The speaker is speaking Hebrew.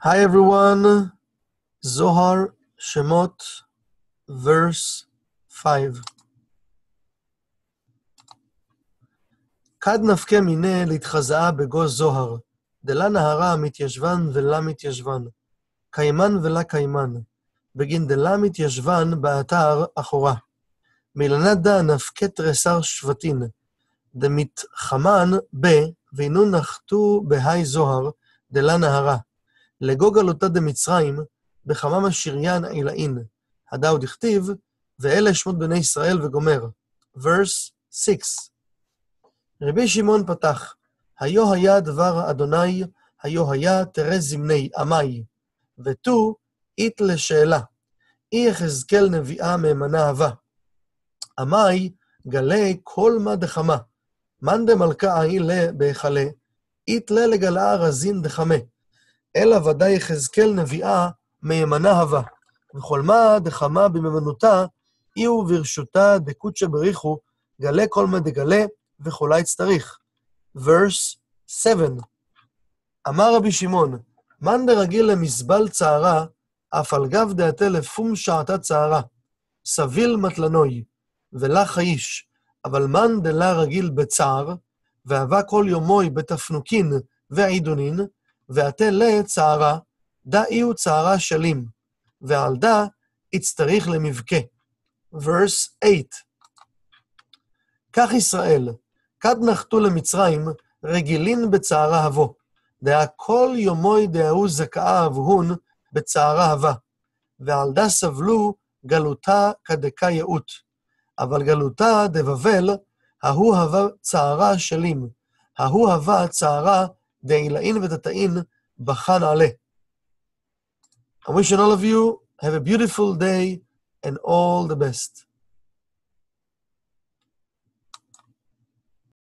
Hi everyone, Zohar Shemot, verse 5. כד נפקא מיניה להתחזאה בגוז זוהר, דלה נהרה מתיישבן ולה מתיישבן, קיימן ולה קיימן, בגין דלה מתיישבן באתר אחורה. מילנה דא נפקא תרסר שבטין, דמתחמן ב, והנו נחתו בהי זוהר, דלה נהרה. לגוג עלותא דמצרים, בחמם השריין עילאין. הדאו דכתיב, ואלה שמות בני ישראל וגומר. verse 6. רבי שמעון פתח, היו היה דבר אדוני, היו היה תרא זמני, עמי. ותו, אית לשאלה. אי יחזקאל נביאה מהימנה הבא. עמי, גלה כל מה דחמה. מאן דמלכה אי לה בהיכלה, אית לה לגלה רזין דחמה. אלא ודאי יחזקאל נביאה מהימנה הווה. וכל מה דחמה בממנותה, אי הוא ברשותה דקודשא בריחו, גלה כל מה דגלה, וכולה יצטריך. verse 7 אמר רבי שמעון, מאן דרגיל למזבל צערה, אף על גב דעתה לפום שעתה צערה. סביל מטלנוי, ולה חייש, אבל מאן דלה רגיל בצער, והווה כל יומוי בתפנוקין ועידונין, ועתה לצערה, דא אי צערה שלים, ועל דא יצטריך למבכה. verse 8 כך ישראל, כד נחתו למצרים, רגילין בצערה הבו. דאה כל יומוי דאהו זכאה אבהון בצערה הבא. ועל דה סבלו גלותה כדקה יאות. אבל גלותה דבבל, ההוא הווה צערה שלים. ההוא הווה צערה דעילאין ודתאין בחן עלה. I wish all of you have a beautiful day and all the best.